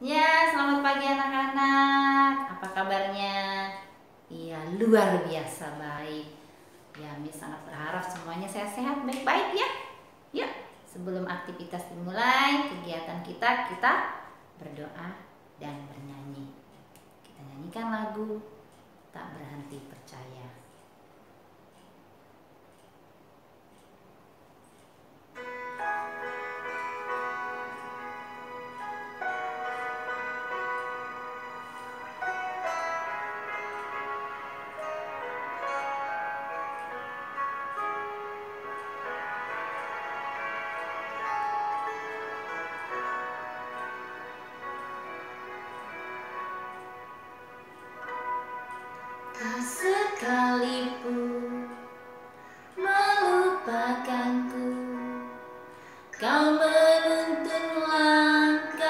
Ya, selamat pagi anak-anak. Apa kabarnya? Iya, luar biasa baik. Ya, Miss sangat berharap semuanya sehat-sehat, baik-baik ya. Ya, sebelum aktivitas dimulai, kegiatan kita, kita berdoa dan bernyanyi. Kita nyanyikan lagu Tak Berhenti Percaya. Kau menuntun langkahku.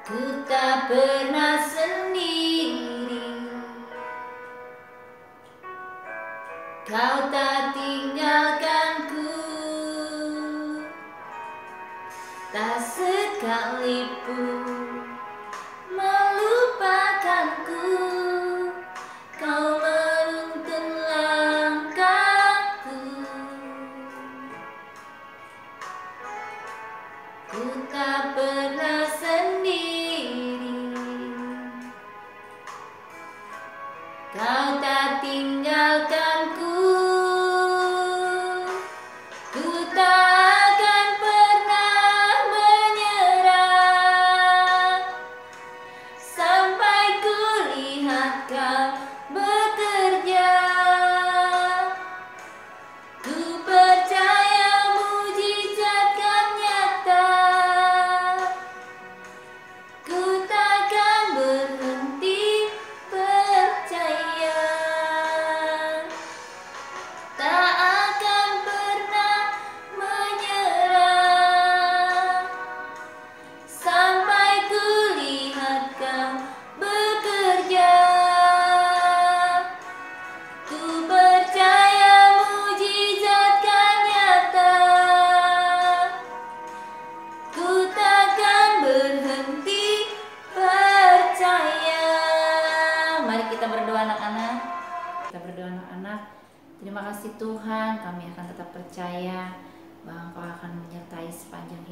Ku tak pernah sendiri. Kau tak tinggalkanku. Tak sekalipun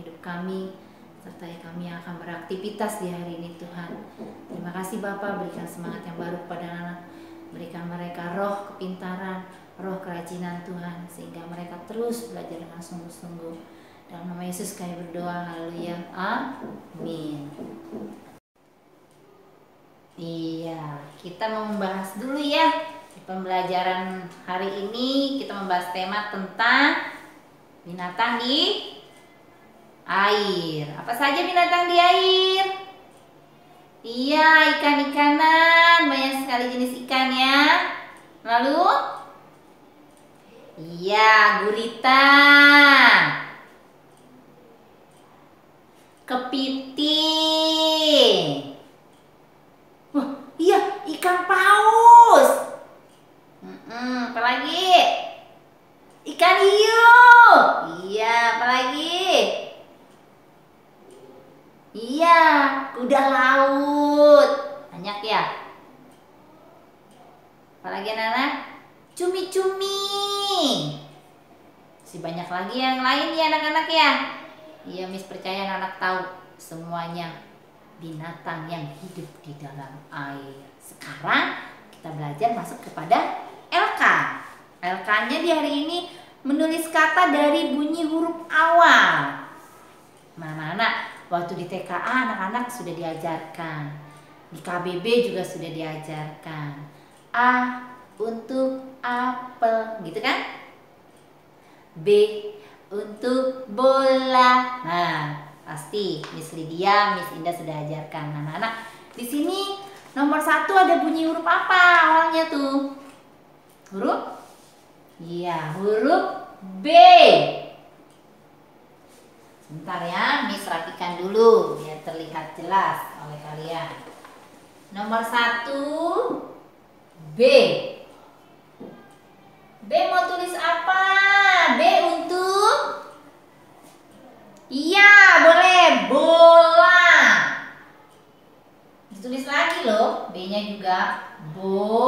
hidup kami sertai kami yang akan beraktivitas di hari ini Tuhan. Terima kasih Bapak berikan semangat yang baru kepada anak berikan mereka roh kepintaran, roh kerajinan Tuhan sehingga mereka terus belajar dengan sungguh-sungguh. Dalam nama Yesus kami berdoa, haleluya. Amin. Iya, kita mau membahas dulu ya di pembelajaran hari ini kita membahas tema tentang binatang di air. Apa saja binatang di air? Iya, ikan-ikanan, banyak sekali jenis ikan ya. Lalu Iya, gurita. Kepiting. Wah, iya, ikan paus. Mm-mm, apa lagi? Ikan hiu. Iya, apa lagi? Iya, kuda laut. Banyak ya? Apalagi anak-anak? Cumi-cumi. Si banyak lagi yang lain ya anak-anak ya. Iya, Miss percaya anak-anak tahu semuanya binatang yang hidup di dalam air. Sekarang kita belajar masuk kepada LK. LK-nya di hari ini menulis kata dari bunyi huruf awal. Mana anak? Waktu di TKA anak-anak sudah diajarkan. Di KBB juga sudah diajarkan. A untuk apel, gitu kan? B untuk bola. Nah, pasti Miss Lydia, Miss Indah sudah ajarkan anak-anak. Di sini nomor satu ada bunyi huruf apa awalnya tuh? Huruf? Iya, huruf B. Sebentar ya, Miss rapikan dulu biar terlihat jelas oleh kalian. Nomor satu B. B mau tulis apa? B untuk enggak bo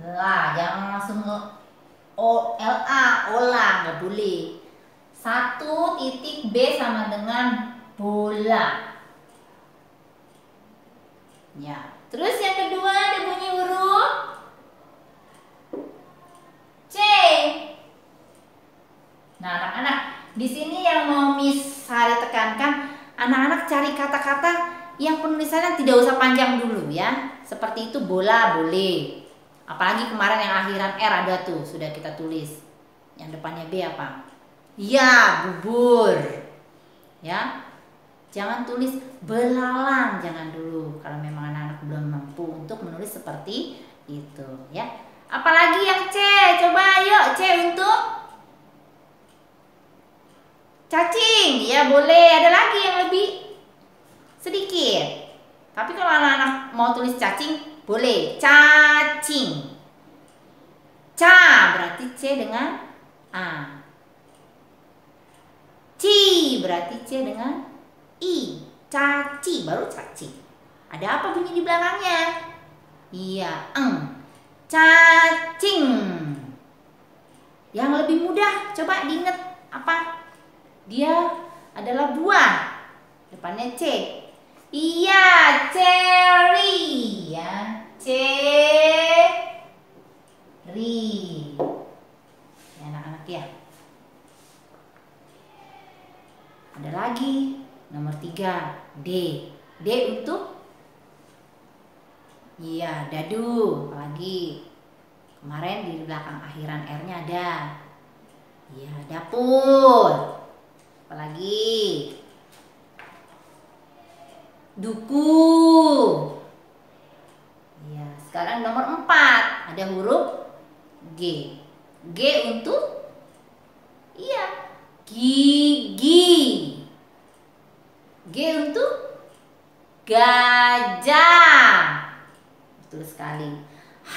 lah jangan langsung nge o l a ola nggak boleh satu titik b sama dengan bola. Ya. Terus yang kedua ada bunyi huruf c. Nah anak-anak di sini yang mau Miss Hari tekankan anak-anak cari kata-kata yang penulisannya tidak usah panjang dulu ya. Seperti itu bola boleh. Apalagi kemarin yang akhiran R ada tuh sudah kita tulis. Yang depannya B apa? Ya, bubur. Ya. Jangan tulis belalang, jangan dulu kalau memang anak-anak belum mampu untuk menulis seperti itu, ya. Apalagi yang C, coba ayo C untuk cacing. Ya, boleh. Ada lagi yang lebih sedikit. Tapi kalau anak-anak mau tulis cacing, boleh. Cacing. Ca berarti C dengan A. Ci berarti C dengan I. Caci baru cacing. Ada apa bunyi di belakangnya? Iya, eng. Cacing. Yang lebih mudah, coba diingat apa? Dia adalah buah. Depannya C. Iya, cherry ya. Cherry. Ya anak-anak ya. Ada lagi nomor tiga D. D untuk Iya, dadu. Apalagi kemarin di belakang akhiran R-nya ada. Iya, dapur. Apalagi duku. Ya, sekarang nomor 4 ada huruf G. G untuk iya, gigi. G untuk gajah. Betul sekali. H.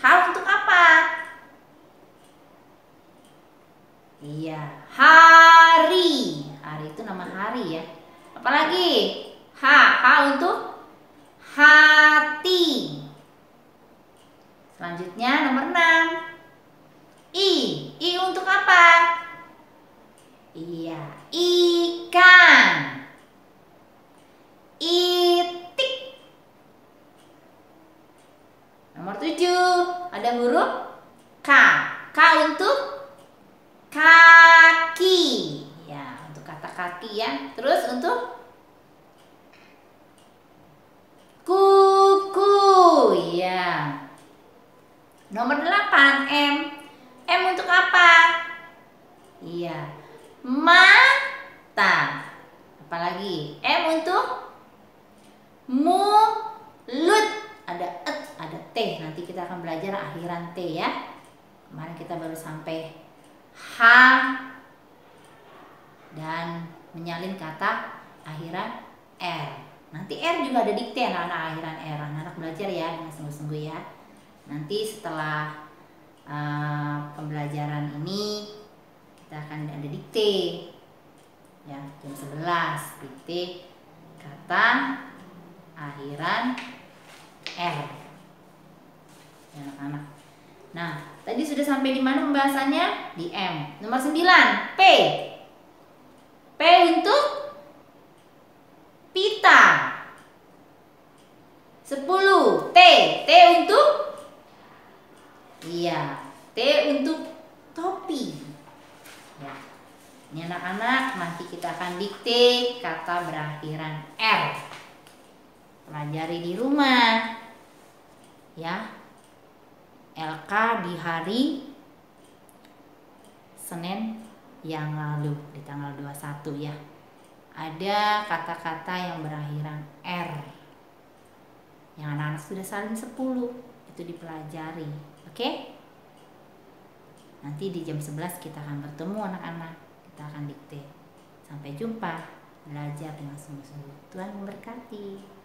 H untuk apa? Iya, hari. Hari itu nama hari ya. Apalagi? H. H untuk hati. Selanjutnya nomor 6. I. I untuk apa? Iya, ikan. Itik. Nomor 7. Ada huruf K. K untuk kaki. Ya, untuk kata kaki ya. Terus untuk Nomor 8 M. M untuk apa? Iya. Mata. Apalagi? M untuk mulut. Ada et, ada T. Nanti kita akan belajar akhiran T ya. Kemarin kita baru sampai H dan menyalin kata akhiran R. Nanti R juga ada dikte anak-anak akhiran R. Anak-anak belajar ya dengan sungguh-sungguh ya nanti setelah uh, pembelajaran ini kita akan ada dikte ya jam 11 dikte kata akhiran R anak-anak nah tadi sudah sampai di mana pembahasannya di M nomor 9 P P untuk pita 10 T T untuk Iya, T untuk topi. Ya. Ini anak-anak nanti kita akan dikte kata berakhiran R. Pelajari di rumah. Ya. LK di hari Senin yang lalu di tanggal 21 ya. Ada kata-kata yang berakhiran R. Yang anak-anak sudah salin 10 itu dipelajari. Oke? Nanti di jam 11 kita akan bertemu anak-anak. Kita akan dikte. Sampai jumpa. Belajar dengan sungguh-sungguh. Tuhan memberkati.